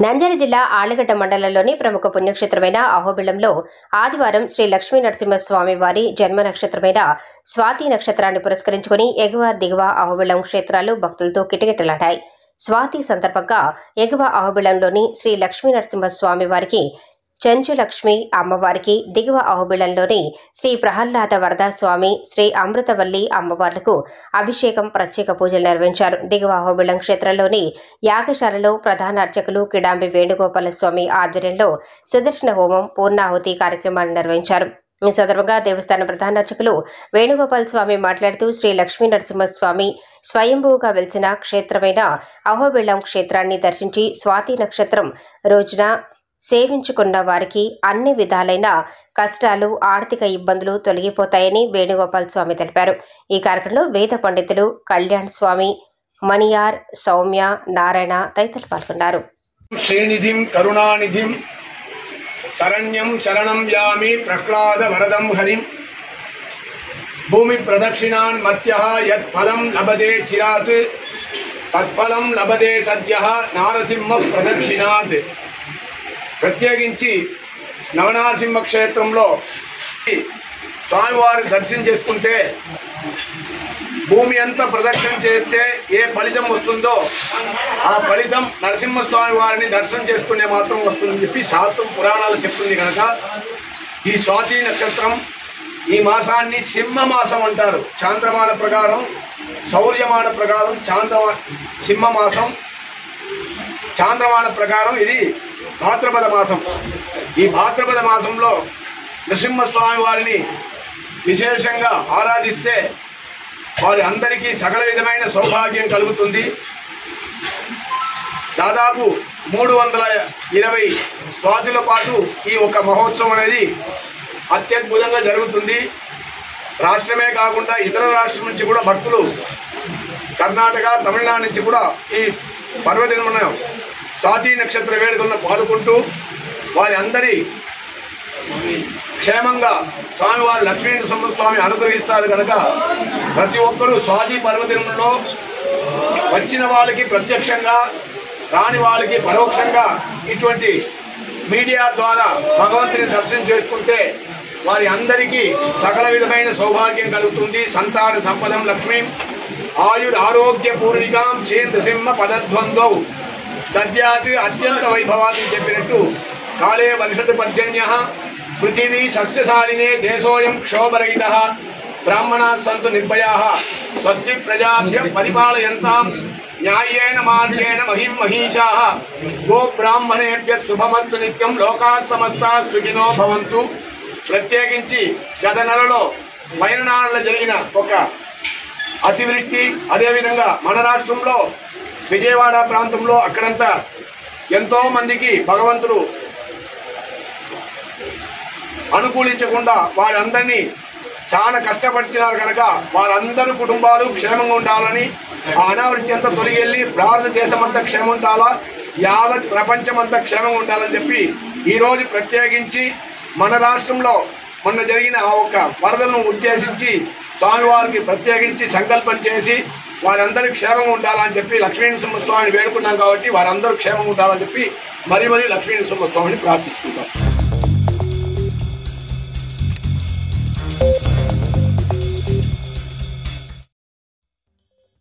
నంద్యాల జిల్లా ఆళ్ళగడ్డ మండలంలోని ప్రముఖ పుణ్యక్షేత్రమైన అహోబిళంలో ఆదివారం శ్రీ లక్ష్మీ నరసింహస్వామి వారి జన్మ నక్షత్రమైన స్వాతి నక్షత్రాన్ని పురస్కరించుకుని ఎగువ దిగువ అహోబిళం క్షేత్రాలు భక్తులతో కిటకిటలాడాయి. స్వాతి సందర్భంగా ఎగువ అహోబిళంలోని శ్రీ లక్ష్మీ నరసింహస్వామి వారికి చెంచులక్ష్మి అమ్మవారికి దిగువ అహోబిళంలోని శ్రీ ప్రహ్లాద వరదాస్వామి శ్రీ అమృతవల్లి అమ్మవార్లకు అభిషేకం ప్రత్యేక పూజలు నిర్వహించారు. దిగువ అహోబిళం క్షేత్రంలోని యాగశాలలో ప్రధాన అర్చకులు కిడాంబి వేణుగోపాల స్వామి ఆధ్వర్యంలో సుదర్శన హోమం పూర్ణాహుతి కార్యక్రమాన్ని నిర్వహించారు. ఈ సందర్భంగా దేవస్థాన ప్రధాన అర్చకులు వేణుగోపాల్ స్వామి మాట్లాడుతూ శ్రీ లక్ష్మీ నరసింహస్వామి స్వయంభూగా వెలిసిన క్షేత్రమైన అహోబిళం క్షేత్రాన్ని దర్శించి స్వాతి నక్షత్రం రోజున సేవించుకున్న వారికి అన్ని విధాలైన కష్టాలు ఆర్థిక ఇబ్బందులు తొలగిపోతాయని వేణుగోపాల్ స్వామి తెలిపారు. ఈ కార్యక్రమంలో వేద పండితులు కళ్యాణ్ స్వామి మణియార్ సౌమ్య నారాయణ తదితరులు పాల్గొన్నారు. శ్రీనిధిం కరుణానిధిం శరణ్యం శరణం యామి ప్రహ్లాద వరదం హరిం. భూమి ప్రదక్షిణాన్ మత్య యత్ఫలం లభతే చిరాత్ తత్ఫలం లభదే సద్య నారసింహ ప్రదక్షిణాత్. ప్రత్యేకించి నవనరసింహ క్షేత్రంలో స్వామివారిని దర్శనం చేసుకుంటే భూమి అంతా ప్రదక్షిణ చేస్తే ఏ ఫలితం వస్తుందో ఆ ఫలితం నరసింహస్వామి వారిని దర్శనం చేసుకునే మాత్రం వస్తుందని చెప్పి శాస్త్రం పురాణాలు చెప్తుంది కనుక ఈ స్వాతి నక్షత్రం ఈ మాసాన్ని సింహ మాసం అంటారు. చాంద్రమాన ప్రకారం శౌర్యమాన ప్రకారం చాంద్రమా సింహ మాసం చాంద్రమాన ప్రకారం ఇది భాద్రపద మాసం. ఈ భాద్రపద మాసంలో నృసింహస్వామి వారిని విశేషంగా ఆరాధిస్తే వారి అందరికీ సకల విధమైన సౌభాగ్యం కలుగుతుంది. దాదాపు మూడు వందల ఇరవై స్వాతుల పాటు ఈ ఒక మహోత్సవం అనేది అత్యద్భుతంగా జరుగుతుంది. రాష్ట్రమే కాకుండా ఇతర రాష్ట్రం నుంచి కూడా భక్తులు కర్ణాటక తమిళనాడు నుంచి కూడా ఈ పర్వదినమున స్వాతి నక్షత్ర వేడుకలను పాల్గొంటూ వారి అందరి క్షేమంగా స్వామివారు లక్ష్మీ స్వామి అనుగ్రహిస్తారు కనుక ప్రతి ఒక్కరూ స్వాతి పర్వదినంలో వచ్చిన వాళ్ళకి ప్రత్యక్షంగా రాని వాళ్ళకి పరోక్షంగా ఇటువంటి మీడియా ద్వారా భగవంతుని దర్శనం చేసుకుంటే వారి అందరికీ సకల విధమైన సౌభాగ్యం కలుగుతుంది. సంతాన సంపదం లక్ష్మీ. ఆయుర్ ఆరోగ్య పూర్ణికాం సింహ పదద్వంద్వ దద్యాత్ అత్యంత వైభవాన్ని చెప్పినట్టు కాలే వర్షతు పర్జన్య పృథివీ సస్యశాలినే దేశోయం క్షోభరహిత. బ్రాహ్మణా సంతు నిర్భయా. స్వస్తి ప్రజాభ్య పరిపాలయంతాం. న్యాయేన మార్గేణ మహిం మహిషా గో బ్రాహ్మణేభ్య శుభమంతు నిత్యం లోకా సమస్తా సుఖినో భవంతు. ప్రత్యేకించి గత నెలలో మైననాళ్ళ జరిగిన ఒక అతివృష్టి అదేవిధంగా మన రాష్ట్రంలో విజయవాడ ప్రాంతంలో అక్కడంతా ఎంతో మందికి భగవంతుడు అనుకూలించకుండా వారందరినీ చాలా కష్టపడుతున్నారు కనుక వారందరి కుటుంబాలు క్షేమంగా ఉండాలని ఆ అనావృష్టి అంతా తొలగి భారతదేశం అంతా క్షేమం ఉండాలా? యావత్ ప్రపంచం అంతా క్షేమంగా ఉండాలని చెప్పి ఈరోజు ప్రత్యేకించి మన రాష్ట్రంలో మొన్న జరిగిన ఆ ఒక్క వరదలను ఉద్దేశించి స్వామివారికి ప్రత్యేకించి సంకల్పం చేసి వారందరూ క్షేమంగా ఉండాలని చెప్పి లక్ష్మీ నరసింహస్వామిని వేడుకున్నాం కాబట్టి వారందరూ క్షేమంగా ఉండాలని చెప్పి మరీ మరీ లక్ష్మీ నరసింహస్వామిని ప్రార్థిస్తున్నాం